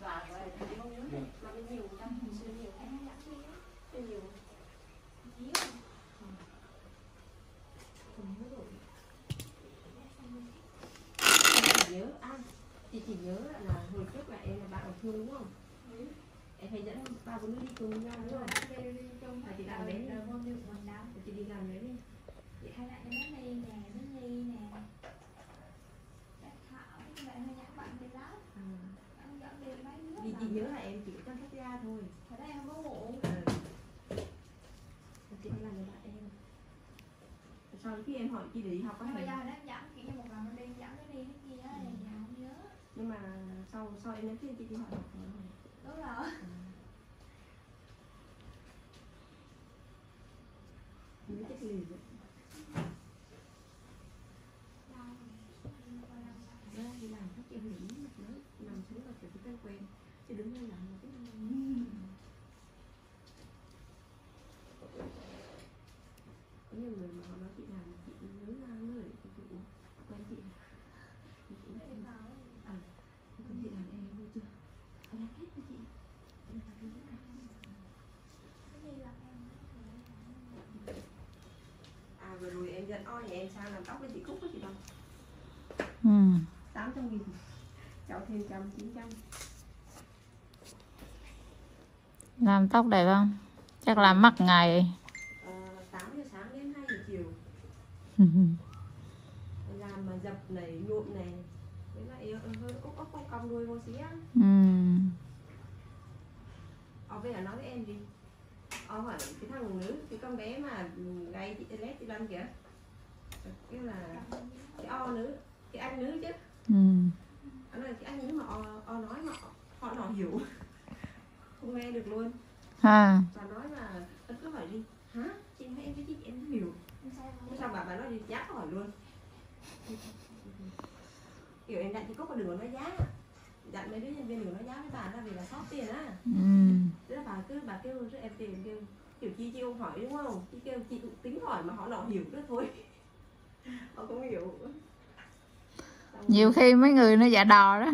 và gọi là không nhớ mà nó nhiều trong xưa nhiều cái nó nhiều chỉ nhớ à chị chỉ nhớ là hồi trước là em là bạn ở thương đúng không? Em phải dẫn ba bốn đứa đi cùng nhau đúng không là chị làm đấy chị đi làm đấy đi vì chị nhớ là em chỉ có chăm sóc da thôi ừ. chị đi làm với bạn em sau khi em hỏi chị để đi học á thì nhưng mà sau sau em nói chuyện chị đi hỏi học rồi. Nhớ chắc lì vậy ra đi làm các em một nữa nằm xuống là kiểu cái quen. Chứ đứng lên làm một cái có nhiều người mà họ nói chị làm chị nhớ ra người chị chị cũng quen chị chị cũng quen à còn chị làm em vui chưa em làm hết cho chị em làm hết cả à dẫn oi nhà em sang làm tóc với chị Cúc với chị đâu. Ừ. 800 nghìn. Cháu thêm trăm chín trăm. Làm tóc đẹp không? Chắc làm mất ngày. Ờ, 8 giờ sáng đến 2 giờ chiều. Làm mà dập này nhuộm này. Với lại ốc ốc cong cong đuôi một xí á. Ừ. Ờ bây giờ nói với em đi. Ờ hỏi cái thằng nữ cái con bé mà gay chị lét chị Lâm kìa cái là cái o nữ cái anh nữ chứ. Ừ. anh nói là cái anh nữ mà o, o nói mà họ họ hiểu. Không nghe được luôn. Ha. Và nói là anh cứ hỏi đi. Hả? Chị nói em cái gì? Em hiểu. Thế sao bà bà nói đi giá hỏi luôn. Kiểu em chị Cúc là đừng có nói giá. Dặn mấy đứa nhân viên đừng có nói giá với bà là vì là sót tiền á. Ừ. Tức là bà cứ bà kêu rất em tiền kêu kiểu chi chi không hỏi đúng không? Chị kêu chị tính hỏi mà họ nào hiểu đó thôi họ không hiểu Xong nhiều khi mấy người nó giả đò đó.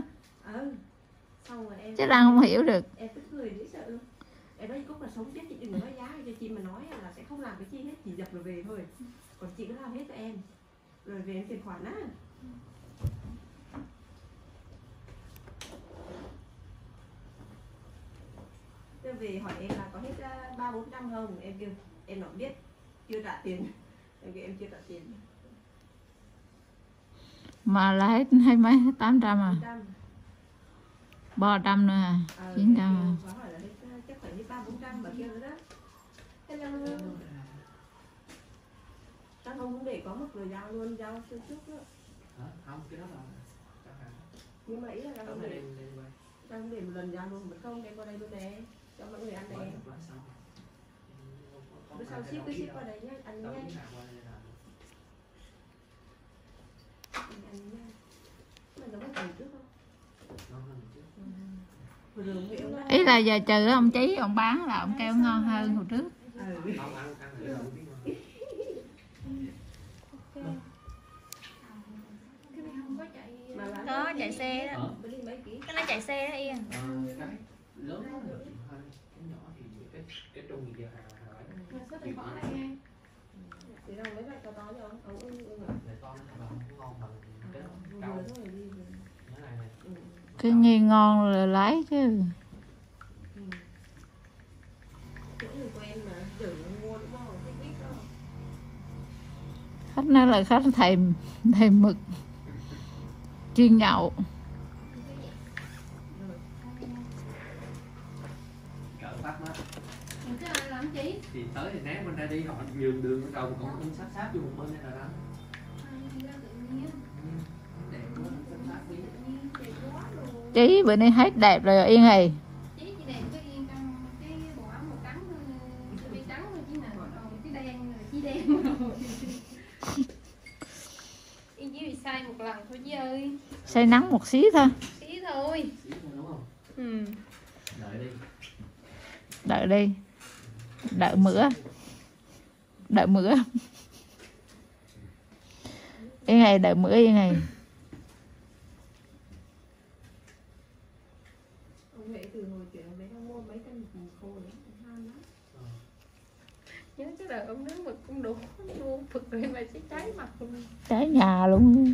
Ừ. Xong rồi em chứ đang không hiểu được. Em tức cười dễ sợ luôn. Em nói cúc là sống chết chị đừng nói giá cho chị mà nói là sẽ không làm cái chi hết chỉ dập rồi về thôi. Còn chị cứ làm hết cho em. Rồi về em chuyển khoản á. Về hỏi em là có hết ờ, ba bốn trăm không? Em kêu em nó biết chưa trả tiền. Em kêu em chưa trả tiền mà là hết hay mấy tám trăm à? Ba trăm nữa à Ờ, chín trăm à? chắc nữa tao không cũng để có một rồi giao luôn giao trước trước đó. Hả? không cái đó là nhưng mà ý là tao không phải để không để một lần giao luôn mất công đem qua đây luôn nè cho mọi người ăn nè. bữa sau ship cứ ship qua đây nhá ăn đâu nhanh biết nào qua đây là ăn ăn nhanh mà giống cái từ trước không ngon hơn chứ vừa rồi Nguyễn ông ý là giờ trừ ông chí ông bán là ông kêu ngon hơn hồi trước. Ừ. Có chạy xe đó. Cái nó chạy xe đó yên. Ờ, à để to nó ngon bằng cái này ừ. cứ nghi ngon là lấy chứ khách nó là khách thầy thầy mực, chuyên nhậu thì tới thì né bên đây đi, họ nhường đường cái cầu cũng cũng sát sát vô một bên đây là đó chí bữa nay hết đẹp rồi yên ơi. Yên chỉ bị sai một lần thôi chứ ơi. Say nắng một xí thôi. Xí thôi. Xíu thôi đúng không? Ừ. Đợi đi. Đợi đi. Đợi mữa đợi mữa yên ngày đợi mữa yên ngày nhớ chứ là ông nướng mực cũng đổ mua phực rồi mà sẽ cháy mặt luôn. Cháy nhà luôn.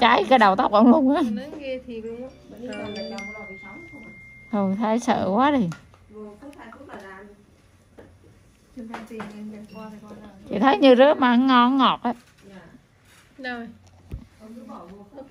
Cháy ờ, cái đầu tóc ông luôn á. nướng ghê thì luôn á. Thôi thấy sợ quá đi. Chị thấy như rớt mà ngon ngọt á. Dạ. Rồi. Ok.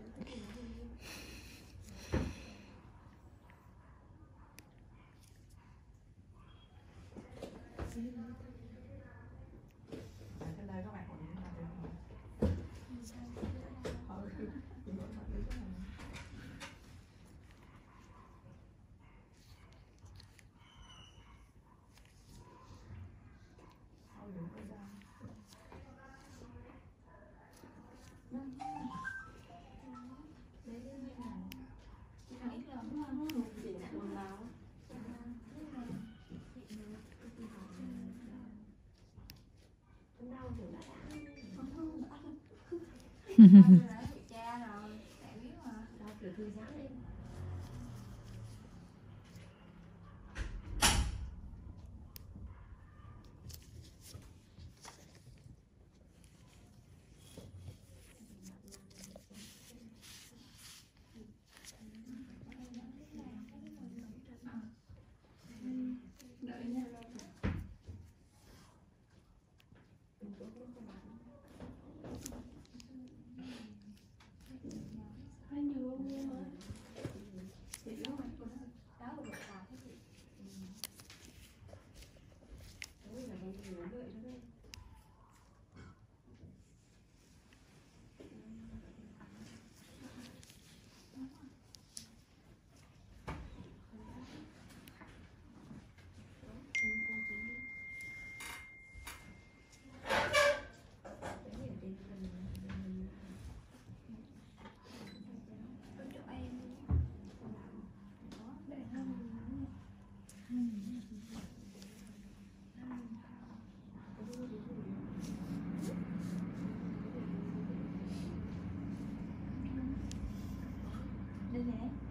Mm-hmm. it.